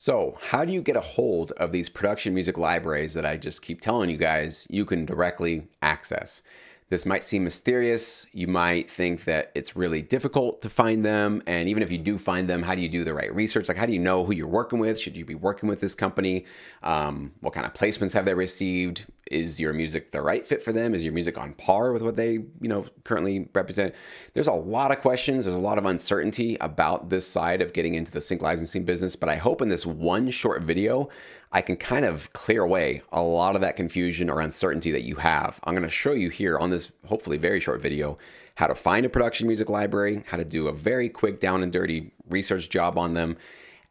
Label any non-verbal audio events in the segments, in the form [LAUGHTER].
So, how do you get a hold of these production music libraries that I just keep telling you guys you can directly access? This might seem mysterious. You might think that it's really difficult to find them. And even if you do find them, how do you do the right research? Like, how do you know who you're working with? Should you be working with this company? Um, what kind of placements have they received? Is your music the right fit for them? Is your music on par with what they, you know, currently represent? There's a lot of questions. There's a lot of uncertainty about this side of getting into the sync licensing business. But I hope in this one short video, I can kind of clear away a lot of that confusion or uncertainty that you have. I'm going to show you here on this hopefully very short video how to find a production music library, how to do a very quick down and dirty research job on them,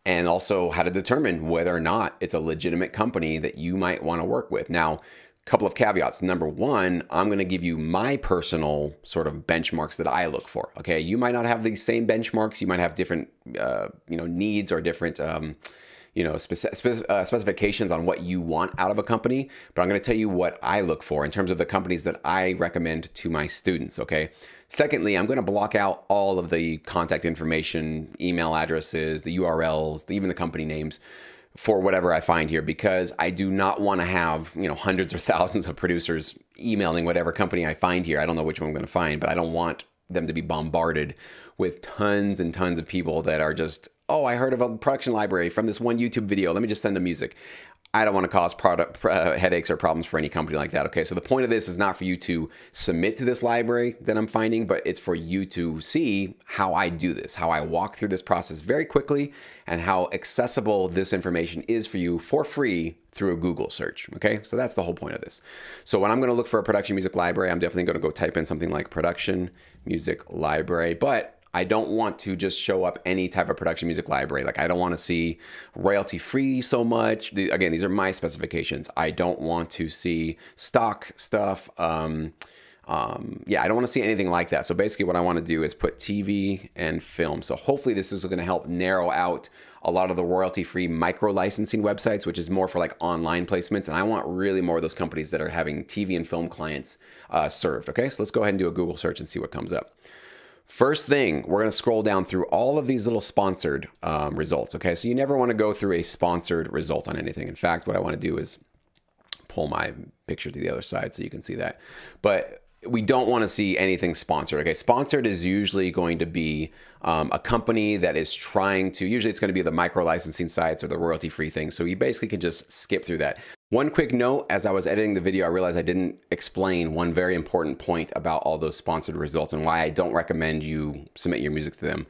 and also how to determine whether or not it's a legitimate company that you might want to work with. Now, a couple of caveats. Number one, I'm going to give you my personal sort of benchmarks that I look for. Okay, you might not have these same benchmarks. You might have different, uh, you know, needs or different. Um, you know, uh, specifications on what you want out of a company, but I'm going to tell you what I look for in terms of the companies that I recommend to my students. Okay. Secondly, I'm going to block out all of the contact information, email addresses, the URLs, even the company names for whatever I find here because I do not want to have, you know, hundreds or thousands of producers emailing whatever company I find here. I don't know which one I'm going to find, but I don't want them to be bombarded with tons and tons of people that are just oh, I heard of a production library from this one YouTube video. Let me just send them music. I don't want to cause product uh, headaches or problems for any company like that. Okay, so the point of this is not for you to submit to this library that I'm finding, but it's for you to see how I do this, how I walk through this process very quickly, and how accessible this information is for you for free through a Google search. Okay, so that's the whole point of this. So when I'm going to look for a production music library, I'm definitely going to go type in something like production music library, but I don't want to just show up any type of production music library. Like I don't want to see royalty free so much. The, again, these are my specifications. I don't want to see stock stuff. Um, um, yeah, I don't want to see anything like that. So basically what I want to do is put TV and film. So hopefully this is going to help narrow out a lot of the royalty free micro licensing websites, which is more for like online placements. And I want really more of those companies that are having TV and film clients uh, served. Okay, so let's go ahead and do a Google search and see what comes up. First thing, we're going to scroll down through all of these little sponsored um, results. Okay, so you never want to go through a sponsored result on anything. In fact, what I want to do is pull my picture to the other side so you can see that. But we don't want to see anything sponsored. Okay, sponsored is usually going to be um, a company that is trying to. Usually, it's going to be the micro licensing sites or the royalty free thing. So you basically can just skip through that. One quick note, as I was editing the video, I realized I didn't explain one very important point about all those sponsored results and why I don't recommend you submit your music to them.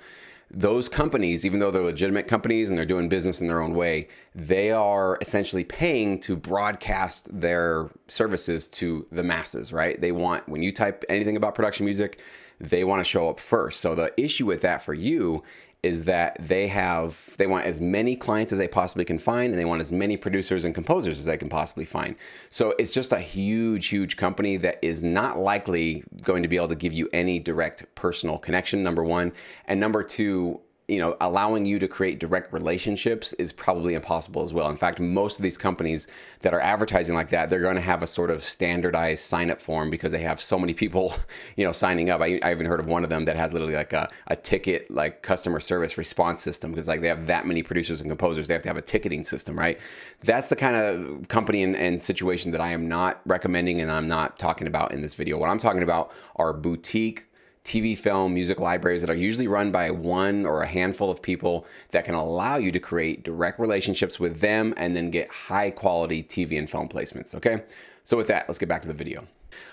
Those companies, even though they're legitimate companies and they're doing business in their own way, they are essentially paying to broadcast their services to the masses, right? They want, when you type anything about production music, they want to show up first. So the issue with that for you is that they have they want as many clients as they possibly can find and they want as many producers and composers as they can possibly find. So it's just a huge huge company that is not likely going to be able to give you any direct personal connection number one. And number two you know, allowing you to create direct relationships is probably impossible as well. In fact, most of these companies that are advertising like that, they're going to have a sort of standardized sign up form because they have so many people, [LAUGHS] you know, signing up. I, I even heard of one of them that has literally like a, a ticket, like customer service response system because like they have that many producers and composers. They have to have a ticketing system, right? That's the kind of company and, and situation that I am not recommending and I'm not talking about in this video. What I'm talking about are boutique TV, film, music libraries that are usually run by one or a handful of people that can allow you to create direct relationships with them and then get high quality TV and film placements. Okay, so with that, let's get back to the video.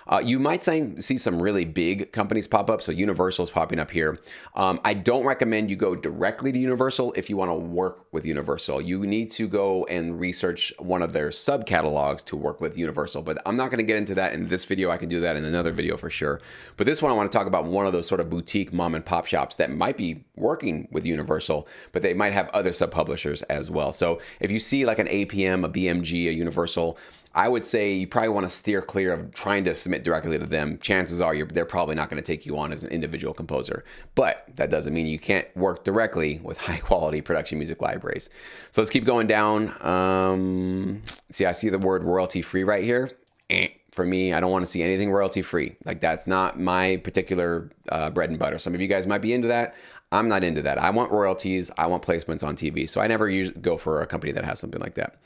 Uh, you might see some really big companies pop up. So Universal is popping up here. Um, I don't recommend you go directly to Universal if you want to work with Universal. You need to go and research one of their sub catalogs to work with Universal. But I'm not going to get into that in this video. I can do that in another video for sure. But this one, I want to talk about one of those sort of boutique mom and pop shops that might be working with Universal, but they might have other sub publishers as well. So if you see like an APM, a BMG, a Universal, I would say you probably want to steer clear of trying to submit directly to them. Chances are they're probably not going to take you on as an individual composer. But that doesn't mean you can't work directly with [LAUGHS] high quality production music libraries. So let's keep going down. Um, see, I see the word royalty free right here. Eh, for me, I don't want to see anything royalty free. Like that's not my particular uh, bread and butter. Some of you guys might be into that. I'm not into that. I want royalties. I want placements on TV. So I never use, go for a company that has something like that.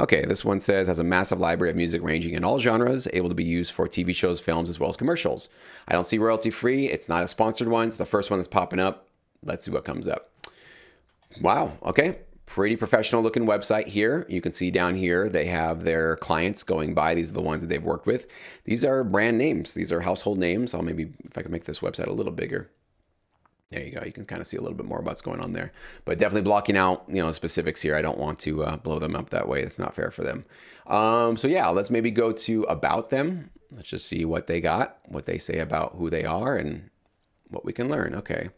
Okay, this one says has a massive library of music ranging in all genres, able to be used for TV shows, films, as well as commercials. I don't see royalty free. It's not a sponsored one. It's the first one that's popping up. Let's see what comes up. Wow. Okay. Pretty professional looking website here. You can see down here they have their clients going by. These are the ones that they've worked with. These are brand names. These are household names. I'll maybe, if I can make this website a little bigger. There you go. You can kind of see a little bit more about what's going on there. But definitely blocking out, you know, specifics here. I don't want to uh, blow them up that way. It's not fair for them. Um, so yeah, let's maybe go to about them. Let's just see what they got, what they say about who they are, and what we can learn. Okay.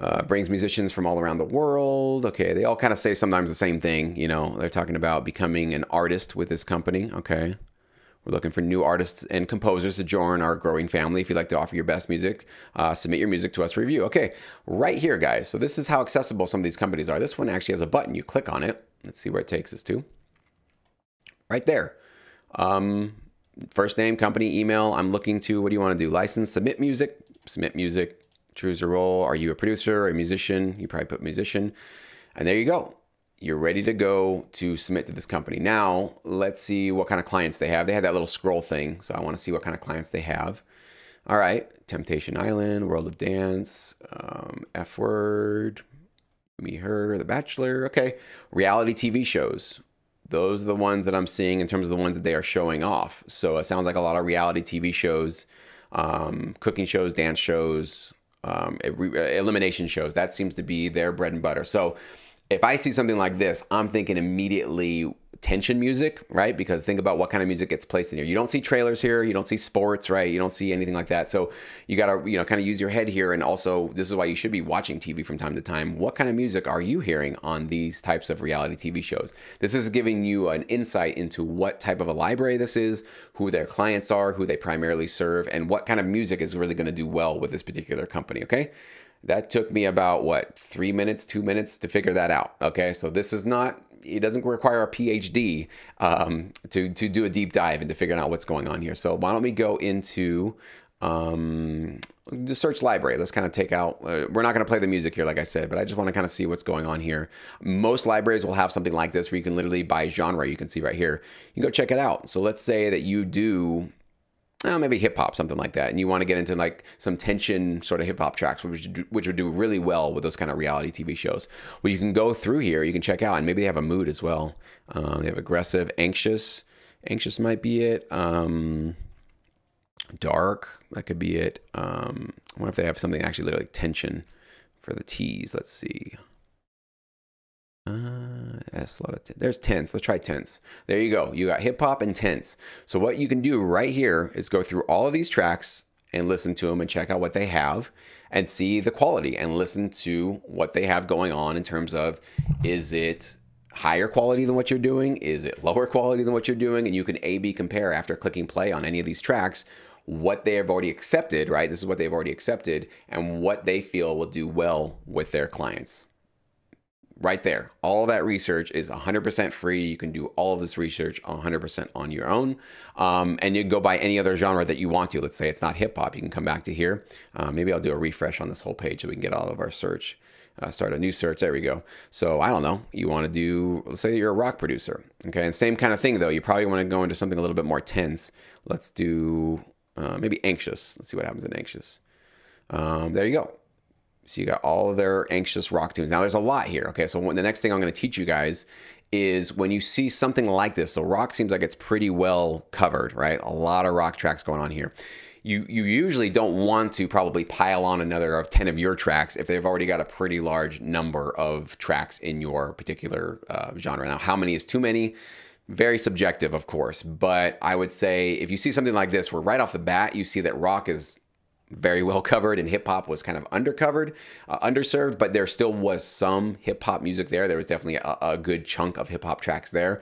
Uh, brings musicians from all around the world. Okay, they all kind of say sometimes the same thing. You know, they're talking about becoming an artist with this company. Okay. We're looking for new artists and composers to join our growing family. If you'd like to offer your best music, uh, submit your music to us for review. Okay, right here, guys. So this is how accessible some of these companies are. This one actually has a button. You click on it. Let's see where it takes us to. Right there. Um, first name, company, email. I'm looking to, what do you want to do? License, submit music, submit music, choose a role. Are you a producer, or a musician? You probably put musician. And there you go you're ready to go to submit to this company. Now, let's see what kind of clients they have. They had that little scroll thing, so I want to see what kind of clients they have. All right, Temptation Island, World of Dance, um, F Word, Me, Her, The Bachelor. Okay, reality TV shows. Those are the ones that I'm seeing in terms of the ones that they are showing off. So it sounds like a lot of reality TV shows, um, cooking shows, dance shows, um, elimination shows. That seems to be their bread and butter. So if I see something like this, I'm thinking immediately tension music, right? Because think about what kind of music gets placed in here. You don't see trailers here, you don't see sports, right? You don't see anything like that. So you got to, you know, kind of use your head here and also this is why you should be watching TV from time to time. What kind of music are you hearing on these types of reality TV shows? This is giving you an insight into what type of a library this is, who their clients are, who they primarily serve, and what kind of music is really going to do well with this particular company, okay? That took me about what, three minutes, two minutes to figure that out. Okay, so this is not, it doesn't require a PhD um, to, to do a deep dive into figuring out what's going on here. So why don't we go into um, the search library. Let's kind of take out, uh, we're not going to play the music here, like I said, but I just want to kind of see what's going on here. Most libraries will have something like this where you can literally by genre. You can see right here. You can go check it out. So let's say that you do well, maybe hip hop, something like that, and you want to get into like some tension sort of hip hop tracks, which which would do really well with those kind of reality TV shows. Well, you can go through here, you can check out, and maybe they have a mood as well. Um, they have aggressive, anxious. Anxious might be it. Um, dark, that could be it. Um, I wonder if they have something actually literally tension for the T's. Let's see. Uh, that's a lot of there's tense. Let's try tense. There you go. You got hip hop and tense. So what you can do right here is go through all of these tracks and listen to them and check out what they have and see the quality and listen to what they have going on in terms of is it higher quality than what you're doing? Is it lower quality than what you're doing? And you can A B compare after clicking play on any of these tracks what they have already accepted, right? This is what they've already accepted and what they feel will do well with their clients right there. All that research is 100% free. You can do all of this research 100% on your own. Um, and you can go by any other genre that you want to. Let's say it's not hip hop. You can come back to here. Uh, maybe I'll do a refresh on this whole page so we can get all of our search. Uh, start a new search. There we go. So I don't know. You want to do, let's say you're a rock producer. Okay. And same kind of thing though. You probably want to go into something a little bit more tense. Let's do uh, maybe anxious. Let's see what happens in anxious. Um, there you go. So you got all of their anxious rock tunes. Now there's a lot here. Okay, so the next thing I'm going to teach you guys is when you see something like this. So rock seems like it's pretty well covered, right? A lot of rock tracks going on here. You you usually don't want to probably pile on another of 10 of your tracks if they've already got a pretty large number of tracks in your particular uh, genre. Now, how many is too many? Very subjective, of course, but I would say if you see something like this where right off the bat you see that rock is very well covered and hip hop was kind of undercovered, uh, underserved, but there still was some hip hop music there. There was definitely a, a good chunk of hip hop tracks there.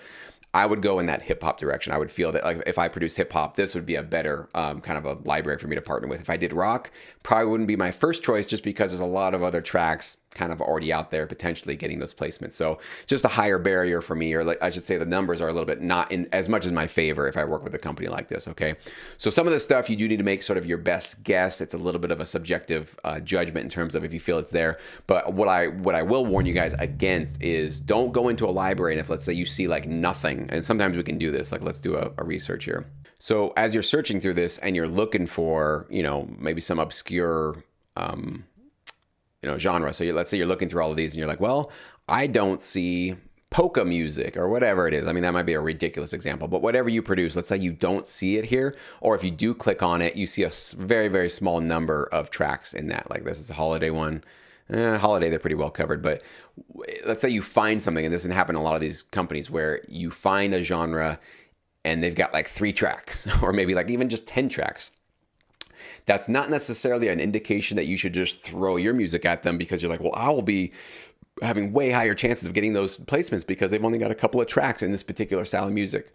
I would go in that hip hop direction. I would feel that like if I produced hip hop, this would be a better um, kind of a library for me to partner with. If I did rock, probably wouldn't be my first choice just because there's a lot of other tracks kind of already out there potentially getting those placements. So just a higher barrier for me, or like I should say the numbers are a little bit not in as much as my favor if I work with a company like this. Okay. So some of this stuff you do need to make sort of your best guess. It's a little bit of a subjective uh, judgment in terms of if you feel it's there. But what I what I will warn you guys against is don't go into a library and if let's say you see like nothing, and sometimes we can do this, like let's do a, a research here. So as you're searching through this and you're looking for, you know, maybe some obscure um, you know genre. So let's say you're looking through all of these and you're like, well, I don't see polka music or whatever it is. I mean, that might be a ridiculous example, but whatever you produce, let's say you don't see it here, or if you do click on it, you see a very, very small number of tracks in that. Like this is a holiday one. Eh, holiday, they're pretty well covered, but let's say you find something, and this can happen in a lot of these companies where you find a genre and they've got like three tracks, [LAUGHS] or maybe like even just 10 tracks that's not necessarily an indication that you should just throw your music at them because you're like, well, I will be having way higher chances of getting those placements because they've only got a couple of tracks in this particular style of music.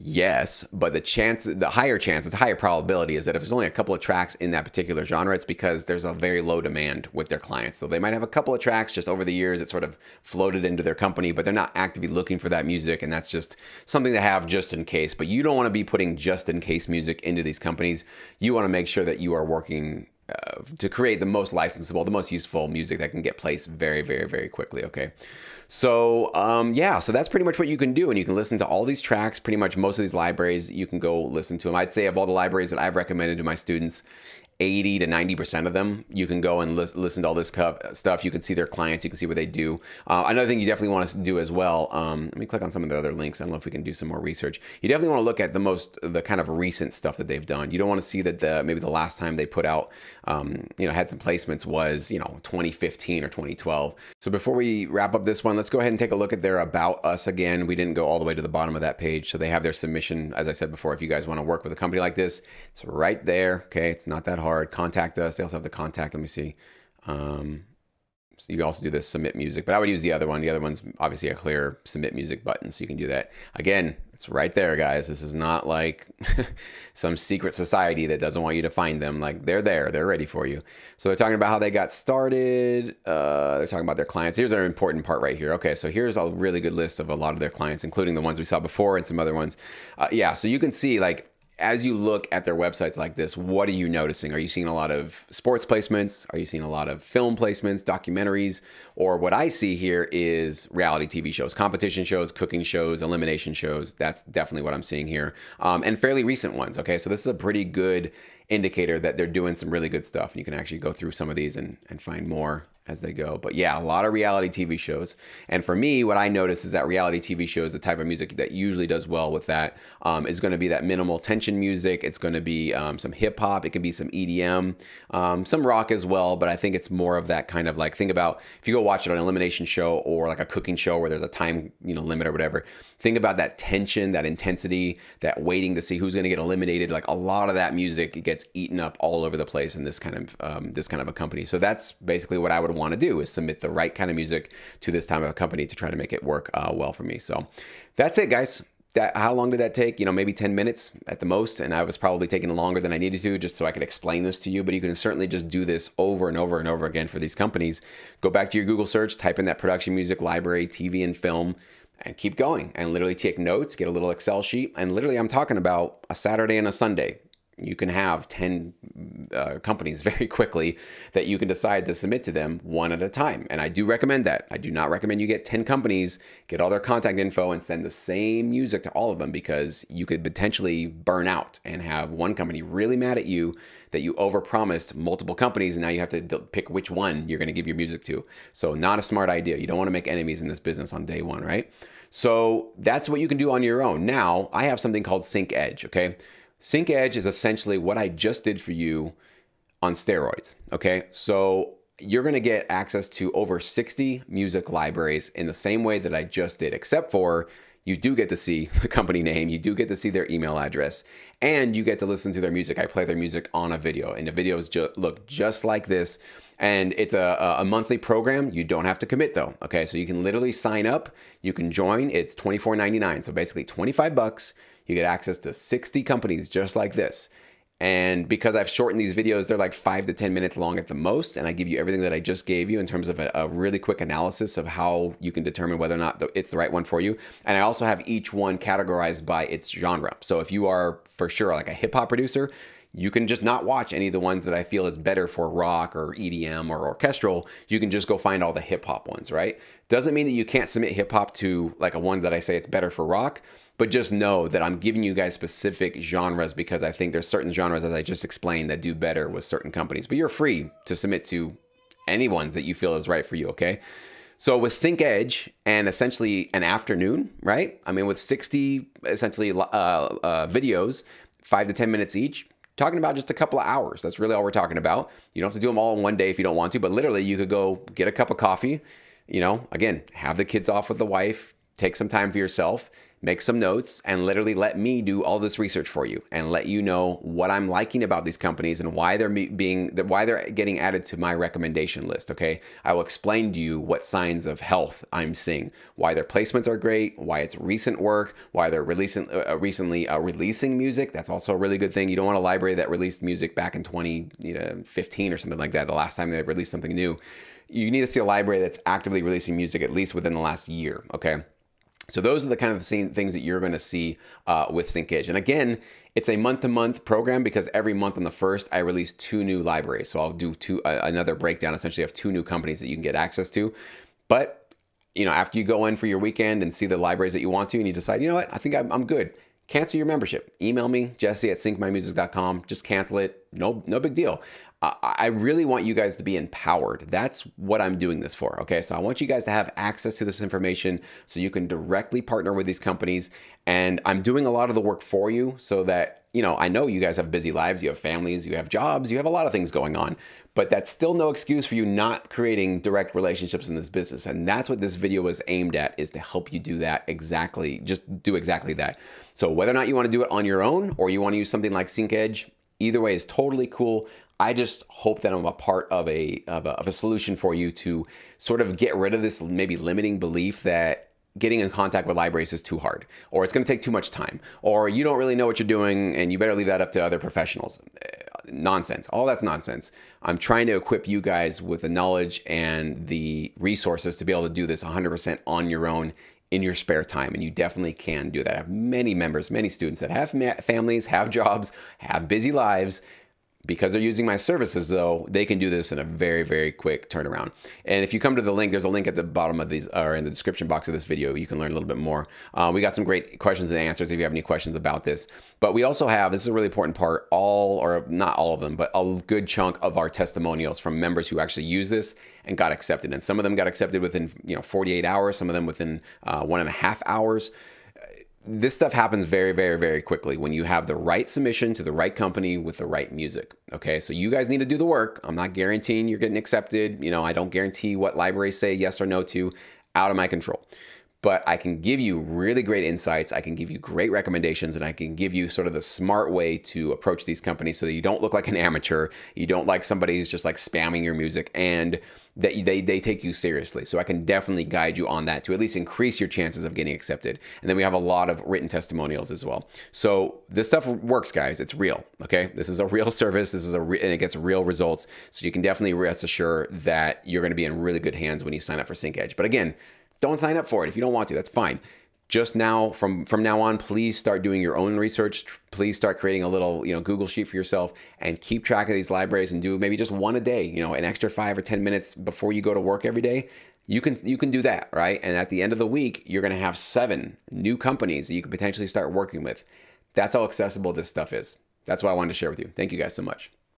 Yes, but the chance, the higher chance, the higher probability is that if there's only a couple of tracks in that particular genre, it's because there's a very low demand with their clients. So they might have a couple of tracks just over the years that sort of floated into their company, but they're not actively looking for that music, and that's just something to have just in case. But you don't want to be putting just in case music into these companies. You want to make sure that you are working uh, to create the most licensable, the most useful music that can get placed very, very, very quickly. Okay. So, um, yeah, so that's pretty much what you can do. And you can listen to all these tracks, pretty much most of these libraries, you can go listen to them. I'd say of all the libraries that I've recommended to my students, 80 to 90% of them. You can go and li listen to all this stuff. You can see their clients. You can see what they do. Uh, another thing you definitely want to do as well. Um, let me click on some of the other links. I don't know if we can do some more research. You definitely want to look at the most, the kind of recent stuff that they've done. You don't want to see that the maybe the last time they put out, um, you know, had some placements was, you know, 2015 or 2012. So before we wrap up this one, let's go ahead and take a look at their About Us again. We didn't go all the way to the bottom of that page. So they have their submission, as I said before, if you guys want to work with a company like this, it's right there. Okay. It's not that hard. Contact us. They also have the contact. Let me see. Um, so you also do the submit music, but I would use the other one. The other one's obviously a clear submit music button, so you can do that. Again, it's right there, guys. This is not like [LAUGHS] some secret society that doesn't want you to find them. Like they're there, they're ready for you. So they're talking about how they got started. Uh, they're talking about their clients. Here's an important part right here. Okay, so here's a really good list of a lot of their clients, including the ones we saw before and some other ones. Uh, yeah, so you can see like as you look at their websites like this, what are you noticing? Are you seeing a lot of sports placements? Are you seeing a lot of film placements, documentaries? Or what I see here is reality TV shows, competition shows, cooking shows, elimination shows. That's definitely what I'm seeing here. Um, and fairly recent ones. Okay, so this is a pretty good indicator that they're doing some really good stuff. And you can actually go through some of these and, and find more as they go. But yeah, a lot of reality TV shows. And for me, what I notice is that reality TV shows, the type of music that usually does well with that, um, is going to be that minimal tension music. It's going to be um, some hip hop. It can be some EDM, um, some rock as well. But I think it's more of that kind of like think about if you go watch it on an elimination show or like a cooking show where there's a time you know limit or whatever. Think about that tension, that intensity, that waiting to see who's going to get eliminated. Like a lot of that music gets eaten up all over the place in this kind of um, this kind of a company. So that's basically what I would want to do is submit the right kind of music to this time of a company to try to make it work uh, well for me. So that's it, guys. That, how long did that take? You know, maybe 10 minutes at the most. And I was probably taking longer than I needed to just so I could explain this to you. But you can certainly just do this over and over and over again for these companies. Go back to your Google search, type in that production music library, TV and film, and keep going and literally take notes, get a little Excel sheet. And literally, I'm talking about a Saturday and a Sunday you can have 10 uh, companies [LAUGHS] very quickly that you can decide to submit to them one at a time. And I do recommend that. I do not recommend you get 10 companies, get all their contact info, and send the same music to all of them because you could potentially burn out and have one company really mad at you that you overpromised multiple companies and now you have to pick which one you're going to give your music to. So, not a smart idea. You don't want to make enemies in this business on day one, right? So, that's what you can do on your own. Now, I have something called Sync Edge, okay? Sync Edge is essentially what I just did for you on steroids. Okay, so you're gonna get access to over 60 music libraries in the same way that I just did, except for you do get to see [LAUGHS] the company name, you do get to see their email address, and you get to listen to their music. I play their music on a video, and the videos ju look just like this. And it's a, a monthly program. You don't have to commit though. Okay, so you can literally sign up, you can join. It's $24.99, so basically 25 bucks you get access to 60 companies just like this. And because I've shortened these videos, they're like five to 10 minutes long at the most. And I give you everything that I just gave you in terms of a, a really quick analysis of how you can determine whether or not it's the right one for you. And I also have each one categorized by its genre. So if you are for sure like a hip hop producer, you can just not watch any of the ones that I feel is better for rock or EDM or orchestral. You can just go find all the hip hop ones, right? Doesn't mean that you can't submit hip hop to like a one that I say it's better for rock, but just know that I'm giving you guys specific genres because I think there's certain genres, as I just explained, that do better with certain companies. But you're free to submit to any ones that you feel is right for you, okay? So with Sync Edge and essentially an afternoon, right? I mean, with 60 essentially uh, uh, videos, five to 10 minutes each, talking about just a couple of hours. That's really all we're talking about. You don't have to do them all in one day if you don't want to, but literally you could go get a cup of coffee, you know, again, have the kids off with the wife, take some time for yourself, make some notes, and literally let me do all this research for you and let you know what I'm liking about these companies and why they're being why they're getting added to my recommendation list. Okay, I will explain to you what signs of health I'm seeing, why their placements are great, why it's recent work, why they're releasing uh, uh recently uh, releasing music. That's also a really good thing. You don't want a library that released music back in 2015 or something like that. The last time they released something new. You need to see a library that's actively releasing music at least within the last year. Okay. So those are the kind of same things that you're going to see uh, with SyncEdge. And again, it's a month-to-month program because every month on the first, I release two new libraries. So I'll do two uh, another breakdown essentially of two new companies that you can get access to. But you know, after you go in for your weekend and see the libraries that you want to, and you decide, you know what, I think I'm, I'm good. Cancel your membership. Email me, Jesse at syncmymusic.com. Just cancel it. No, no big deal. I really want you guys to be empowered. That's what I'm doing this for. Okay. So I want you guys to have access to this information so you can directly partner with these companies. And I'm doing a lot of the work for you so that, you know, I know you guys have busy lives, you have families, you have jobs, you have a lot of things going on, but that's still no excuse for you not creating direct relationships in this business. And that's what this video is aimed at is to help you do that exactly, just do exactly that. So whether or not you want to do it on your own or you want to use something like SyncEdge, either way is totally cool. I just hope that I'm a part of a, of a, of a solution for you to sort of get rid of this maybe limiting belief that getting in contact with libraries is too hard, or it's going to take too much time, or you don't really know what you're doing and you better leave that up to other professionals. Nonsense. All that's nonsense. I'm trying to equip you guys with the knowledge and the resources to be able to do this 100% on your own in your spare time. And you definitely can do that. I have many members, many students that have families, have jobs, have busy lives because they're using my services though they can do this in a very very quick turnaround. And if you come to the link there's a link at the bottom of these or in the description box of this video. You can learn a little bit more. Uh, we got some great questions and answers if you have any questions about this. But we also have this is a really important part all or not all of them but a good chunk of our testimonials from members who actually use this and got accepted. And some of them got accepted within you know 48 hours some of them within uh, one and a half hours this stuff happens very, very, very quickly when you have the right submission to the right company with the right music. Okay, so you guys need to do the work. I'm not guaranteeing you're getting accepted. You know, I don't guarantee what libraries say yes or no to, out of my control but I can give you really great insights. I can give you great recommendations and I can give you sort of the smart way to approach these companies so that you don't look like an amateur. You don't like somebody who's just like spamming your music and that they, they take you seriously. So I can definitely guide you on that to at least increase your chances of getting accepted. And then we have a lot of written testimonials as well. So this stuff works, guys. It's real. Okay. This is a real [LAUGHS] service. This is a, re- and it gets real results. So you can definitely rest assured that you're going to be in really good hands when you sign up for SyncEdge. But again, don't sign up for it if you don't want to. That's fine. Just now, from from now on, please start doing your own research. Please start creating a little, you know, Google sheet for yourself and keep track of these libraries and do maybe just one a day. You know, an extra five or ten minutes before you go to work every day. You can you can do that, right? And at the end of the week, you're going to have seven new companies that you could potentially start working with. That's how accessible this stuff is. That's what I wanted to share with you. Thank you guys so much.